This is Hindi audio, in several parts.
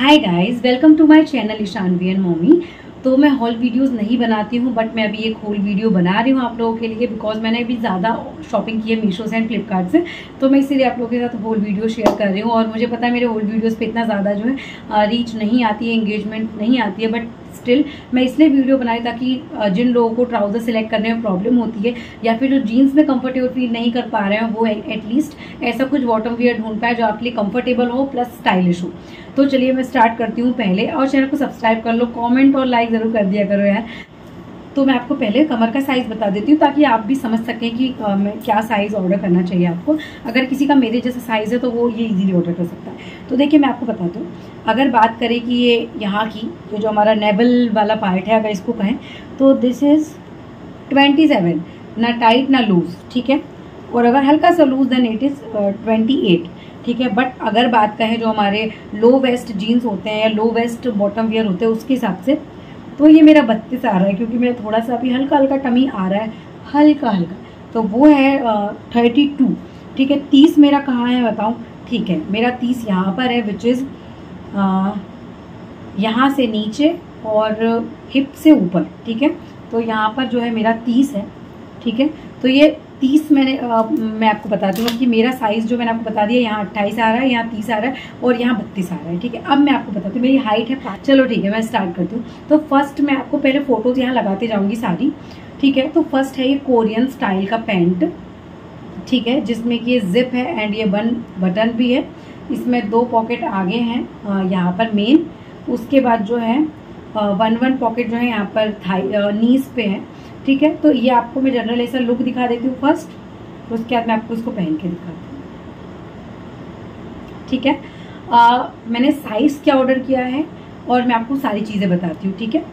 Hi guys welcome to my channel Ishanvi and mommy तो मैं हॉल वीडियोस नहीं बनाती हूँ बट मैं अभी एक होल वीडियो बना रही हूँ आप लोगों के लिए बिकॉज़ मैंने अभी ज़्यादा शॉपिंग की है मीशो से एंड फ्लिपकार्ट से। तो मैं इसीलिए आप लोगों के साथ होल वीडियो शेयर कर रही हूँ और मुझे पता है मेरे होल वीडियोज़ पर इतना ज़्यादा जो है रीच नहीं आती है इंगेजमेंट नहीं आती है बट स्टिल मैं इसलिए वीडियो बनाई ताकि जिन लोगों को ट्राउज़र सिलेक्ट करने में प्रॉब्लम होती है, या फिर जो जीन्स में कंफर्टेबल फील नहीं कर पा रहे हैं, वो एटलीस्ट ऐसा कुछ बॉटम वियर ढूंढ पाए जो आपके लिए कंफर्टेबल हो प्लस स्टाइलिश हो। तो चलिए मैं स्टार्ट करती हूँ पहले और चैनल को सब्सक्राइब कर लो कॉमेंट और लाइक ज़रूर कर दिया करो यार। तो मैं आपको पहले कमर का साइज़ बता देती हूँ ताकि आप भी समझ सकें कि आ, क्या साइज़ ऑर्डर करना चाहिए आपको। अगर किसी का मेरे जैसा साइज़ है तो वो ये इजीली ऑर्डर कर सकता है। तो देखिए मैं आपको बता दूँ अगर बात करें कि ये यहाँ की ये जो हमारा नेबल वाला पार्ट है अगर इसको कहें तो दिस इज़ ट्वेंटी सेवन ना टाइट ना लूज ठीक है? और अगर हल्का सा loose then it is twenty eight ठीक है? बट अगर बात कहें जो हमारे लो वेस्ट जीन्स होते हैं या लो वेस्ट बॉटम वेयर होते हैं उसके हिसाब से तो ये मेरा बत्तीस आ रहा है, क्योंकि मेरा थोड़ा सा अभी हल्का हल्का टमी आ रहा है, हल्का हल्का। तो वो है थर्टी टू ठीक है, तीस मेरा कहाँ है बताऊँ? ठीक है, मेरा तीस यहाँ पर है विच इज़ यहाँ से नीचे और हिप से ऊपर। ठीक है तो यहाँ पर जो है मेरा तीस है। ठीक है तो ये तीस मैंने आ, मैं आपको बताती हूँ कि मेरा साइज़ जो मैंने आपको बता दिया यहाँ अट्ठाईस आ रहा है यहाँ तीस आ रहा है और यहाँ बत्तीस आ रहा है ठीक है? अब मैं आपको बताती हूँ मेरी हाइट है पाँच। चलो ठीक है मैं स्टार्ट करती हूँ। तो फ़र्स्ट मैं आपको पहले फ़ोटोज़ यहाँ लगाते जाऊँगी सारी ठीक है? तो फ़र्स्ट है ये कोरियन स्टाइल का पैंट ठीक है? जिसमें कि ये जिप है एंड ये बन बटन भी है। इसमें दो पॉकेट आगे हैं यहाँ पर मेन उसके बाद जो है वन वन पॉकेट जो है यहाँ पर थाई नीज पे है ठीक है? तो ये आपको मैं जनरल ऐसा लुक दिखा देती हूँ फ़र्स्ट उसके बाद मैं आपको इसको पहन के दिखाती हूँ। ठीक है? आ, मैंने साइज़ क्या ऑर्डर किया है और मैं आपको सारी चीज़ें बताती हूँ ठीक है?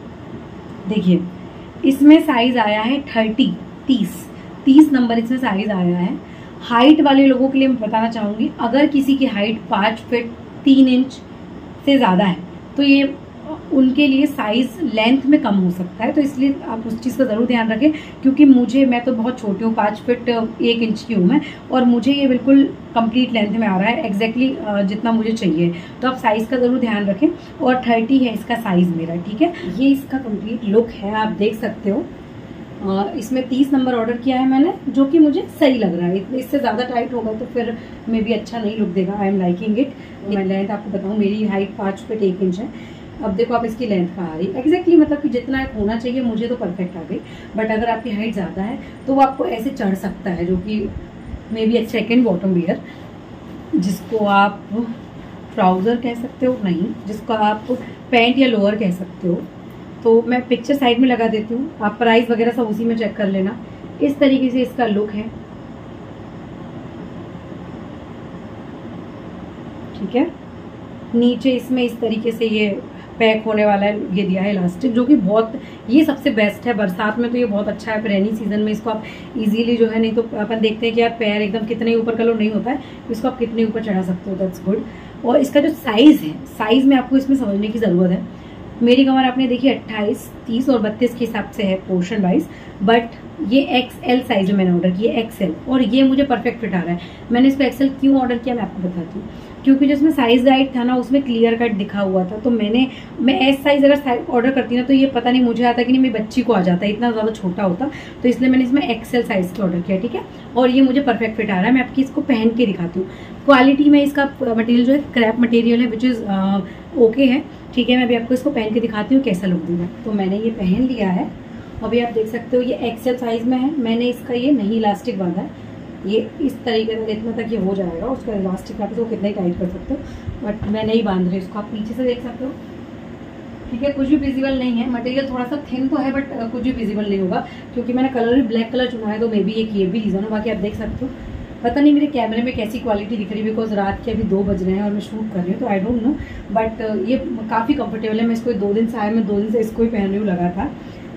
देखिए इसमें साइज़ आया है थर्टी तीस तीस नंबर इसमें साइज़ आया है। हाइट वाले लोगों के लिए मैं बताना चाहूँगी अगर किसी की हाइट पाँच फिट तीन इंच से ज़्यादा है तो ये उनके लिए साइज़ लेंथ में कम हो सकता है तो इसलिए आप उस चीज़ का ज़रूर ध्यान रखें क्योंकि मुझे मैं तो बहुत छोटी हूँ पाँच फिट एक इंच की हूँ मैं और मुझे ये बिल्कुल कंप्लीट लेंथ में आ रहा है एग्जैक्टली जितना मुझे चाहिए। तो आप साइज़ का ज़रूर ध्यान रखें और थर्टी है इसका साइज़ मेरा ठीक है? ये इसका कंप्लीट लुक है आप देख सकते हो। इसमें तीस नंबर ऑर्डर किया है मैंने जो कि मुझे सही लग रहा है। इससे ज़्यादा टाइट होगा तो फिर मे भी अच्छा नहीं लुक देगा आई एम लाइकिंग इट मैं लेंथ आपको बताऊँ मेरी हाइट पाँच फिट एक इंच है। अब देखो आप इसकी लेंथ कहाँ आ रही? है एक्जैक्टली मतलब कि जितना होना चाहिए, मुझे तो परफेक्ट आ गई। बट अगर आपकी हाइट ज़्यादा है तो वो आपको ऐसे चढ़ सकता है, जो कि maybe second bottom wear जिसको आप ट्राउज़र कह सकते हो, नहीं, जिसको आप पैंट या लोअर कह सकते हो। तो मैं पिक्चर साइड में लगा देती हूँ। आप प्राइस वगैरह सब उसी में चेक कर लेना। इस तरीके से इसका लुक है। ठीक है? नीचे इसमें इस तरीके से ये पैक होने वाला है, ये दिया है इलास्टिक जो कि बहुत, ये सबसे बेस्ट है। बरसात में तो ये बहुत अच्छा है रेनी सीज़न में इसको आप इजीली जो है, नहीं तो अपन देखते हैं कि यार पैर एकदम कितने ऊपर का नहीं होता है इसको आप कितने ऊपर चढ़ा सकते हो दैट्स गुड और इसका जो साइज़ है साइज़ में आपको इसमें समझने की ज़रूरत है। मेरी कमर आपने देखी, अट्ठाईस, तीस और बत्तीस के हिसाब से है पोर्शन वाइज बट ये एक्स एल साइज़ जो मैंने ऑर्डर किया एक्स एल और ये मुझे परफेक्ट फिट आ रहा है। मैंने इसको एक्सएल क्यों ऑर्डर किया, मैं आपको बताती हूँ। क्योंकि जो जिसमें साइज़ गाइड था ना, उसमें क्लियर कट दिखा हुआ था। तो मैंने, मैं एस साइज़ अगर ऑर्डर करती ना तो ये पता नहीं, मुझे आता कि नहीं, मेरी बच्ची को आ जाता इतना ज़्यादा छोटा होता। तो इसलिए मैंने इसमें एक्सएल साइज़ का ऑर्डर किया, ठीक है? और ये मुझे परफेक्ट फिट आ रहा है। मैं आपकी इसको पहन के दिखाती हूँ। क्वालिटी में इसका मटेरियल जो है क्रैप मटेरियल है विच इज़ ओके है, ठीक है? मैं अभी आपको इसको पहन के दिखाती हूँ, कैसा लुक दूँगा। तो मैंने ये पहन लिया है। अभी आप देख सकते हो, ये एक्सेल साइज़ में है। मैंने इसका ये नहीं इलास्टिक बांधा है। ये इस तरीके से इतना तक ये हो जाएगा, उसका इलास्टिक आप इसको कितना ही टाइट कर सकते हो बट मैं नहीं बाँध रही इसको। आप पीछे से देख सकते हो। ठीक है, कुछ भी विजिबल नहीं है। मटेरियल थोड़ा सा थिन तो है बट कुछ भी विजिबल नहीं होगा, क्योंकि मैंने कलर भी ब्लैक कलर चुना है तो मे बी एक ये भी रीज़न हो बाकी आप देख सकते हो। पता नहीं मेरे कैमरे में कैसी क्वालिटी दिख रही है बिकॉज़ रात के अभी दो बज रहे हैं और मैं शूट कर रही हूँ तो आई डोंट नो बट ये काफ़ी कंफर्टेबल है। मैं इसको दो दिन से आया, मैं दो दिन से इसको ही पहन रही हूँ लगा था।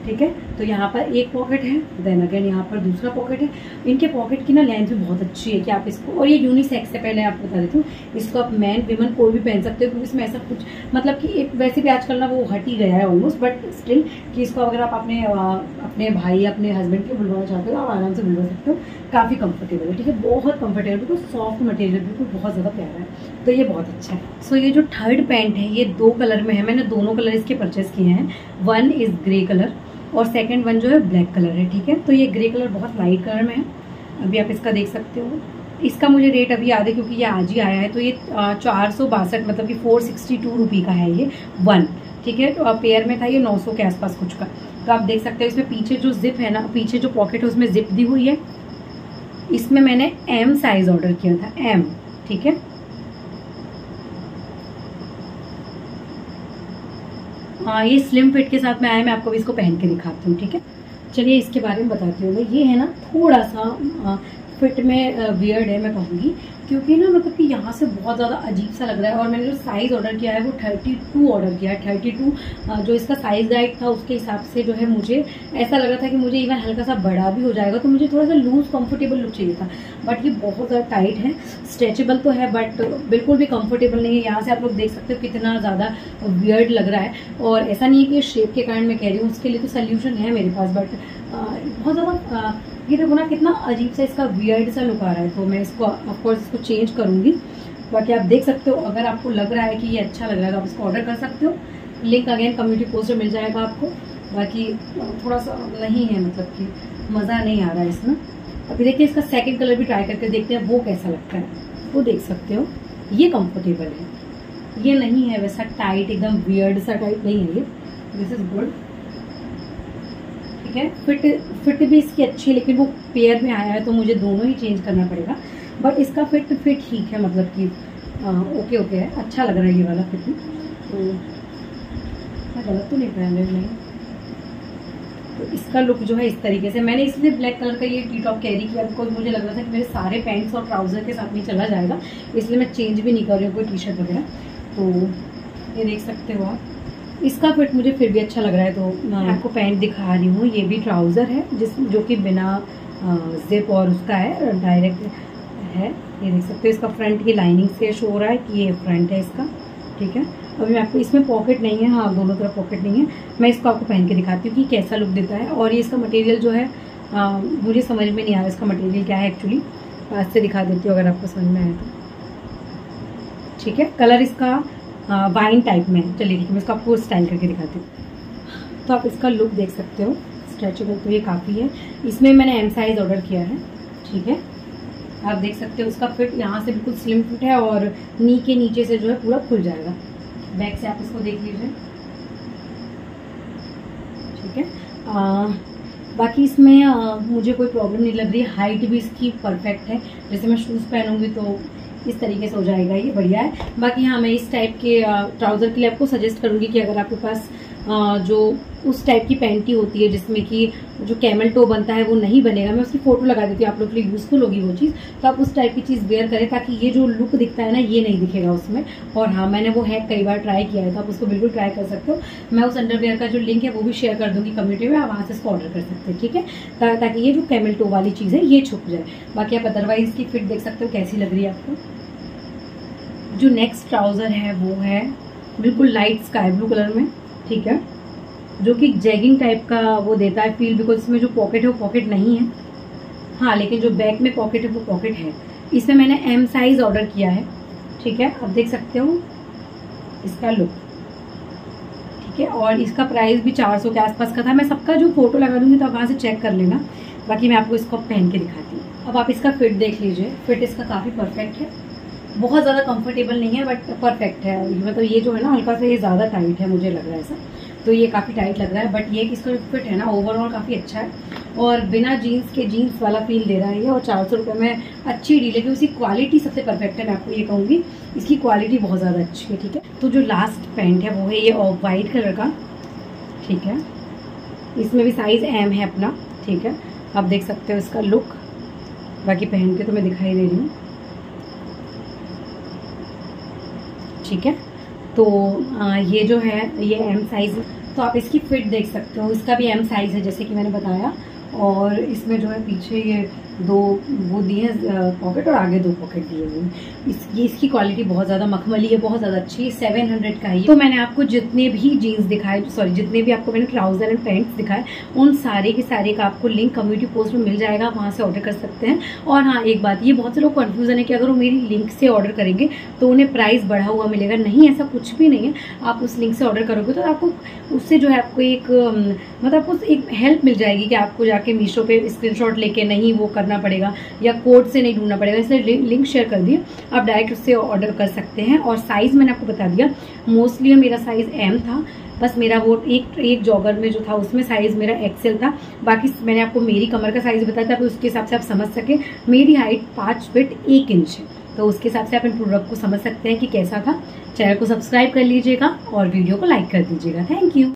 ठीक है? तो यहाँ पर एक पॉकेट है देन अगेन यहाँ पर दूसरा पॉकेट है। इनके पॉकेट की ना लेंथ भी बहुत अच्छी है कि आप इसको, और ये यूनिसेक्स से पहले आपको बता देती हूँ, इसको आप मैन विमन कोई भी पहन सकते हो, क्योंकि इसमें ऐसा कुछ मतलब कि एक, वैसे भी आजकल ना वो हट ही गया है ऑलमोस्ट बट स्टिल कि इसको अगर आप अपने अपने भाई, अपने हस्बैंड के बुलवाना चाहते हो, आप आराम से बुलवा सकते हो। काफ़ी कंफर्टेबल है, ठीक है? बहुत कंफर्टेबल बिल्कुल सॉफ्ट मटेरियल बिल्कुल बहुत ज़्यादा प्यारा है। तो ये बहुत अच्छा है। सो ये जो थर्ड पैंट है, ये दो कलर में है, मैंने दोनों कलर इसके परचेस किए हैं। वन इज़ ग्रे कलर और सेकेंड वन जो है ब्लैक कलर है, ठीक है? तो ये ग्रे कलर बहुत लाइट कलर में है। अभी आप इसका देख सकते हो। इसका मुझे रेट अभी याद है, क्योंकि ये आज ही आया है तो ये चार सौ बासठ मतलब कि फोर सिक्सटी टू रुपी का है ये वन ठीक है? तो पेयर में था ये नौ सौ के आसपास कुछ का। तो आप देख सकते हो, इसमें पीछे जो जिप है ना, पीछे जो पॉकेट है, उसमें जिप दी हुई है। इसमें मैंने एम साइज़ ऑर्डर किया था एम ठीक है? हाँ ये स्लिम फिट के साथ में आया मैं आपको भी इसको पहन के दिखाती हूँ ठीक है? चलिए इसके बारे में बताती हूँ। ये है ना थोड़ा सा आ, फिट में वियर्ड है मैं कहूँगी। क्योंकि ना मतलब कि यहाँ से बहुत ज़्यादा अजीब सा लग रहा है और मैंने जो साइज़ ऑर्डर किया है वो थर्टी टू ऑर्डर किया है। थर्टी टू जो इसका साइज़ गाइड था उसके हिसाब से जो है मुझे ऐसा लग रहा था कि मुझे इवन हल्का सा बड़ा भी हो जाएगा तो मुझे थोड़ा सा लूज कंफर्टेबल लुक चाहिए था। बट ये बहुत ज़्यादा टाइट है। स्ट्रेचेबल तो है बट बिल्कुल भी कम्फर्टेबल नहीं है। यहाँ से आप लोग देख सकते हो कितना ज़्यादा वियर्ड लग रहा है। और ऐसा नहीं है कि शेप के कारण मैं कह रही हूँ, उसके लिए तो सल्यूशन है मेरे पास बट बहुत ज़्यादा ये देखो ना, कितना अजीब सा इसका वियर्ड सा लुक आ रहा है। तो मैं इसको ऑफकोर्स इसको चेंज करूँगी। बाकी आप देख सकते हो, अगर आपको लग रहा है कि ये अच्छा लग रहा है तो आप इसको ऑर्डर कर सकते हो। लिंक अगेन कम्युनिटी पोस्ट मिल जाएगा आपको। बाकी थोड़ा सा नहीं है मतलब कि मज़ा नहीं आ रहा है इसमें। अभी देखिए, इसका सेकंड कलर भी ट्राई करके देखते हैं, वो कैसा लगता है। वो देख सकते हो, ये कंफर्टेबल है। ये नहीं है, वैसा टाइट एकदम वियर्ड सा टाइट नहीं है ये। दिस इज़ गुड ठीक है? फिट फिट भी इसकी अच्छी है, लेकिन वो पेयर में आया है तो मुझे दोनों ही चेंज करना पड़ेगा। बट इसका फिट फिट ठीक है मतलब कि ओके ओके है। अच्छा लग रहा है ये वाला फिट तो मैं गलत तो नहीं रही नहीं। तो इसका लुक जो है इस तरीके से। मैंने इसलिए ब्लैक कलर का ये टी टॉप कैरी किया बिकॉज़ मुझे लग रहा था कि मेरे सारे पैंट्स और ट्राउज़र के साथ में चला जाएगा। इसलिए मैं चेंज भी नहीं कर रही हूँ, कोई टी शर्ट वगैरह। तो ये देख सकते हो आप। इसका फिट मुझे फिर भी अच्छा लग रहा है तो मैं आपको पैंट दिखा रही हूँ। ये भी ट्राउज़र है जिस जो कि बिना जिप और उसका है डायरेक्ट है। ये देख सकते हो इसका फ्रंट की लाइनिंग से शो हो रहा है कि ये फ्रंट है इसका ठीक है? अभी मैं आपको इसमें पॉकेट नहीं है हाँ दोनों तरफ़ पॉकेट नहीं है। मैं इसको आपको पहन के दिखाती हूँ कि कैसा लुक देता है। और ये इसका मटेरियल जो है आ, मुझे समझ में नहीं आ रहा इसका मटेरियल क्या है एक्चुअली पास से दिखा देती हूँ अगर आपको समझ में आए तो। ठीक है? कलर इसका वाइन टाइप में चलिए है मैं इसको आपको स्टाइल करके दिखाती हूँ। तो आप इसका लुक देख सकते हो स्ट्रेचेबल तो ये काफ़ी है। इसमें मैंने एम साइज़ ऑर्डर किया है ठीक है? आप देख सकते हो उसका फिट यहाँ से बिल्कुल स्लिम फिट है और नी के नीचे से जो है पूरा खुल जाएगा। बैक से आप इसको देख लीजिए। ठीक है? आ, बाकी इसमें आ, मुझे कोई प्रॉब्लम नहीं लग रही। हाइट भी इसकी परफेक्ट है। जैसे मैं शूज़ पहनूँगी तो इस तरीके से हो जाएगा, ये बढ़िया है। बाकी हाँ मैं इस टाइप के ट्राउज़र के लिए आपको सजेस्ट करूँगी कि अगर आपके पास जो उस टाइप की पैंटी होती है, जिसमें कि जो कैमल टो बनता है, वो नहीं बनेगा, मैं उसकी फ़ोटो लगा देती हूँ, आप लोग के लिए यूजफुल होगी वो चीज़ तो आप उस टाइप की चीज़ वेयर करें, ताकि ये जो लुक दिखता है ना, ये नहीं दिखेगा उसमें। और हाँ मैंने वो हैक कई बार ट्राई किया है तो आप उसको बिल्कुल ट्राई कर सकते हो। मैं उस अंडरवेयर का जो लिंक है, वो भी शेयर कर दूँगी कम्युनिटी में, आप वहाँ से इसको ऑर्डर कर सकते हैं, ठीक है? ताकि ये जो कैमल टो वाली चीज़ है, ये छुप जाए। बाकी आप अदरवाइज़ की फिट देख सकते हो, कैसी लग रही है आपको? जो नेक्स्ट ट्राउज़र है वो है बिल्कुल लाइट स्काई ब्लू कलर में, ठीक है? जो कि जैगिंग टाइप का वो देता है फील बिकॉज़ इसमें जो पॉकेट है वो पॉकेट नहीं है। हाँ लेकिन जो बैक में पॉकेट है वो पॉकेट है। इसमें मैंने एम साइज़ ऑर्डर किया है, ठीक है? आप देख सकते हो इसका लुक ठीक है? और इसका प्राइस भी 400 के आसपास का था। मैं सबका जो फ़ोटो लगा दूँगी तो आप वहाँ से चेक कर लेना। बाकी मैं आपको इसको पहन के दिखाती हूँ। अब आप इसका फिट देख लीजिए। फिट इसका काफ़ी परफेक्ट है। बहुत ज़्यादा कंफर्टेबल नहीं है बट परफेक्ट है। मतलब ये जो है ना, हल्का सा ये ज़्यादा टाइट है मुझे लग रहा है ऐसा। तो ये काफ़ी टाइट लग रहा है बट ये इसका फिट है ना ओवरऑल काफ़ी अच्छा है। और बिना जीन्स के जीन्स वाला फील दे रहा है ये, और चार सौ रुपये में अच्छी डील है उसकी क्वालिटी सबसे परफेक्ट है, मैं आपको ये कहूँगी। इसकी क्वालिटी बहुत ज़्यादा अच्छी है, ठीक है? तो जो लास्ट पैंट है, वो है ये ऑफ़ वाइट कलर का, ठीक है? इसमें भी साइज़ एम है अपना, ठीक है? आप देख सकते हो इसका लुक बाकी पहन के तो मैं दिखाई दे रही हूँ। ठीक है? तो आ, ये जो है ये एम साइज़ तो आप इसकी फिट देख सकते हो। इसका भी एम साइज़ है जैसे कि मैंने बताया। और इसमें जो है पीछे ये दो, वो दिए पॉकेट और आगे दो पॉकेट दिए हुए इस, ये इसकी क्वालिटी बहुत ज़्यादा मखमली है, बहुत ज़्यादा अच्छी है। सेवन हंड्रेड का ही तो मैंने आपको जितने भी जीन्स दिखाए सॉरी जितने भी आपको मैंने ट्राउज़र एंड पैंट्स दिखाए, उन सारे के सारे का आपको लिंक कम्युनिटी पोस्ट में मिल जाएगा वहाँ से ऑर्डर कर सकते हैं। और हाँ एक बात, ये बहुत से लोग कन्फ्यूज़न है कि अगर वो मेरी लिंक से ऑर्डर करेंगे तो उन्हें प्राइस बढ़ा हुआ मिलेगा। नहीं, ऐसा कुछ भी नहीं है। आप उस लिंक से ऑर्डर करोगे तो आपको उससे जो है आपको एक मतलब आपको एक हेल्प मिल जाएगी कि आपको जाके मीशो पे स्क्रीनशॉट लेके नहीं वो करना पड़ेगा या कोड से नहीं ढूंढना पड़ेगा। इसलिए लिंक शेयर कर दिए आप डायरेक्ट उससे ऑर्डर कर सकते हैं। और साइज़ मैंने आपको बता दिया। मोस्टली मेरा साइज़ एम था। बस मेरा वो एक एक जॉगर में जो था, उसमें साइज़ मेरा एक्सेल था। बाकी मैंने आपको मेरी कमर का साइज़ बताया था उसके हिसाब से आप समझ सके। मेरी हाइट पाँच फिट एक इंच है। तो उसके हिसाब से आप इन प्रोडक्ट को समझ सकते हैं कि कैसा था। चैनल को सब्सक्राइब कर लीजिएगा और वीडियो को लाइक कर दीजिएगा। Thank you